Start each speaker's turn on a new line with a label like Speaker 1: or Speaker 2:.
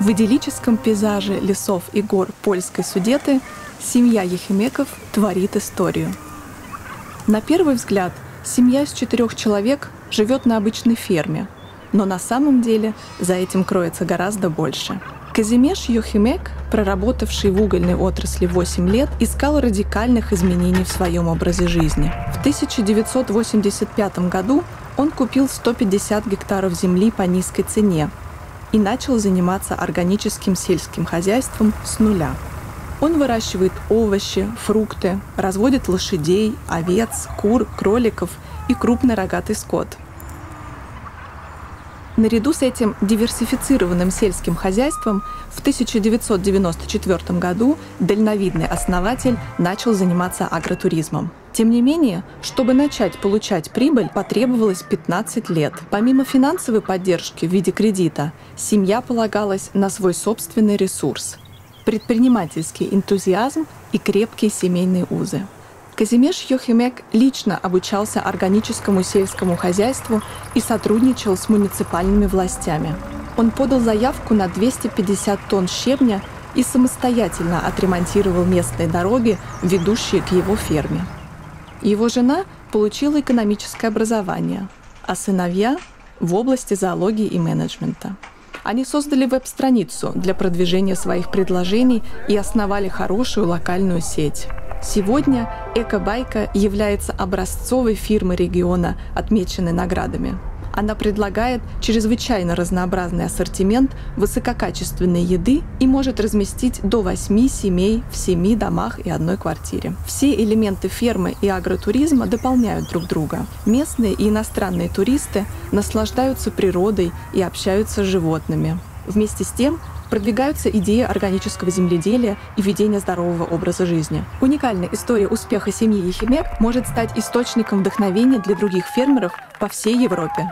Speaker 1: В идиллическом пейзаже лесов и гор польской Судеты семья Ехимеков творит историю. На первый взгляд, семья из четырех человек живет на обычной ферме, но на самом деле за этим кроется гораздо больше. Казимеш Йохимек, проработавший в угольной отрасли 8 лет, искал радикальных изменений в своем образе жизни. В 1985 году он купил 150 гектаров земли по низкой цене, и начал заниматься органическим сельским хозяйством с нуля. Он выращивает овощи, фрукты, разводит лошадей, овец, кур, кроликов и крупный рогатый скот. Наряду с этим диверсифицированным сельским хозяйством в 1994 году дальновидный основатель начал заниматься агротуризмом – тем не менее, чтобы начать получать прибыль, потребовалось 15 лет. Помимо финансовой поддержки в виде кредита, семья полагалась на свой собственный ресурс – предпринимательский энтузиазм и крепкие семейные узы. Казимеш Йохимек лично обучался органическому сельскому хозяйству и сотрудничал с муниципальными властями. Он подал заявку на 250 тонн щебня и самостоятельно отремонтировал местные дороги, ведущие к его ферме. Его жена получила экономическое образование, а сыновья – в области зоологии и менеджмента. Они создали веб-страницу для продвижения своих предложений и основали хорошую локальную сеть. Сегодня Экобайка является образцовой фирмой региона, отмеченной наградами – она предлагает чрезвычайно разнообразный ассортимент высококачественной еды и может разместить до 8 семей в 7 домах и одной квартире. Все элементы фермы и агротуризма дополняют друг друга. Местные и иностранные туристы наслаждаются природой и общаются с животными. Вместе с тем продвигаются идеи органического земледелия и ведения здорового образа жизни. Уникальная история успеха семьи Ехимек может стать источником вдохновения для других фермеров по всей Европе.